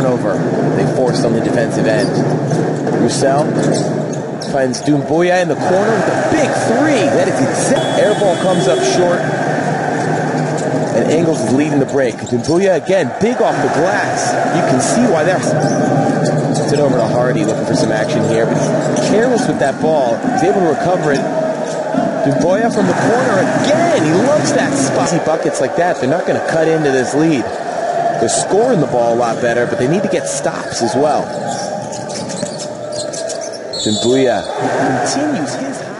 turnover they forced on the defensive end. Roussel finds Doumbouya in the corner with a big three. That is exact. Air ball comes up short. And Engels is leading the break. Doumbouya again, big off the glass. You can see why that's. It's it over to Hardy looking for some action here, but he's careless with that ball. He's able to recover it. Doumbouya from the corner again. He loves that spot. Buckets like that, they're not going to cut into this lead. They're scoring the ball a lot better, but they need to get stops as well. Doumbouya continues his